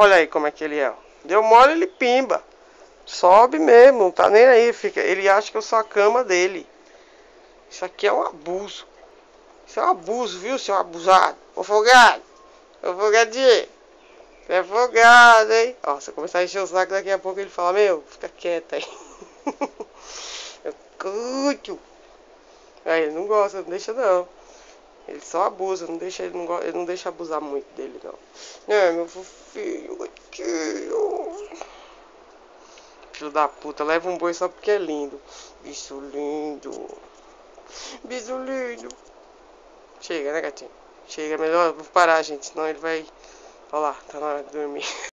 Olha aí como é que ele é. Deu mole, ele pimba. Sobe mesmo, não tá nem aí. Fica, ele acha que eu sou a cama dele. Isso aqui é um abuso. Isso é um abuso, viu, seu abusado? Ô folgado. Ô folgadinho. Você é folgado, hein? Ó, se eu começar a encher o saco daqui a pouco ele fala, meu, fica quieto aí. eu curto. Aí ele não gosta, não deixa não. Ele só abusa, não deixa, ele, não, ele não deixa abusar muito dele, não. É, meu fofinho, gatinho. Filho da puta, leva um boi só porque é lindo. Bicho lindo. Bicho lindo. Chega, né, gatinho? Chega, melhor, vou parar, gente, senão ele vai... Olha lá, tá na hora de dormir.